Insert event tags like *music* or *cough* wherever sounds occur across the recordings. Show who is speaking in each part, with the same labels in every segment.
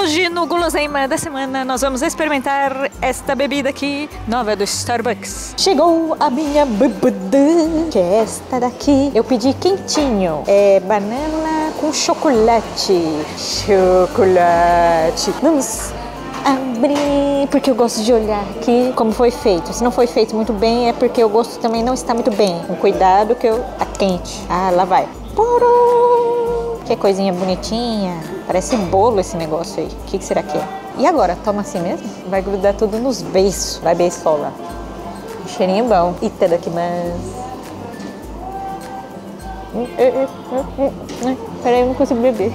Speaker 1: Hoje no Guloseima da semana nós vamos experimentar esta bebida aqui, nova do Starbucks. Chegou a minha bebida, que é esta daqui. Eu pedi quentinho, é banana com chocolate. Chocolate. Vamos abrir, porque eu gosto de olhar aqui como foi feito. Se não foi feito muito bem, é porque o gosto também não está muito bem. Com cuidado que eu... tá quente. Ah, lá vai. Poro! Que coisinha bonitinha. Parece bolo esse negócio aí. O que, que será que é? E agora? Toma assim mesmo? Vai grudar tudo nos beiços. Vai beisola. Cheirinho bom. Itadakimasu. Hum, Peraí, eu não consigo beber.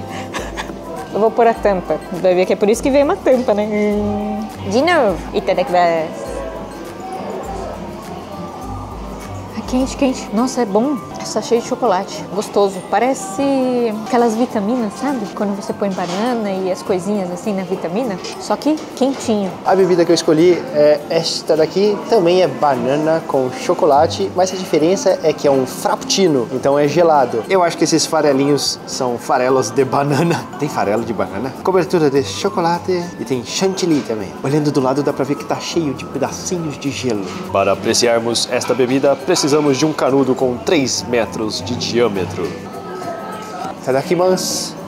Speaker 1: Eu vou pôr a tampa. Vai ver que é por isso que veio uma tampa, né? De novo. Itadakimasu. É quente, quente. Nossa, é bom. Está cheio de chocolate. Gostoso. Parece aquelas vitaminas, sabe? Quando você põe banana e as coisinhas assim na vitamina. Só que quentinho.
Speaker 2: A bebida que eu escolhi é esta daqui, também é banana com chocolate, mas a diferença é que é um frappuccino, então é gelado. Eu acho que esses farelinhos são farelos de banana. *laughs* Tem farelo de banana? Cobertura de chocolate e tem chantilly também. Olhando do lado dá pra ver que tá cheio de pedacinhos de gelo. Para apreciarmos esta bebida, precisamos de um canudo com 3 metros de diâmetro. Tadakimasu.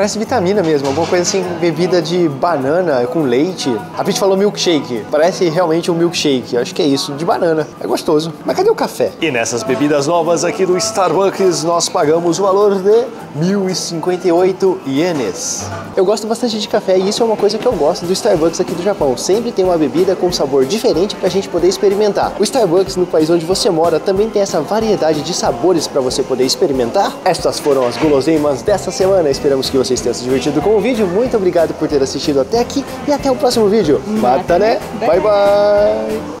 Speaker 2: Parece vitamina mesmo, alguma coisa assim, bebida de banana com leite. A Pete falou milkshake, parece realmente um milkshake, acho que é isso, de banana. É gostoso. Mas cadê o café? E nessas bebidas novas aqui do Starbucks, nós pagamos o valor de 1.058 ienes. Eu gosto bastante de café e isso é uma coisa que eu gosto do Starbucks aqui do Japão. Sempre tem uma bebida com sabor diferente pra gente poder experimentar. O Starbucks, no país onde você mora, também tem essa variedade de sabores para você poder experimentar. Estas foram as guloseimas dessa semana. Esperamos que vocês tenham se divertido com o vídeo. Muito obrigado por ter assistido até aqui e até o próximo vídeo. Mata, né? Bye, bye!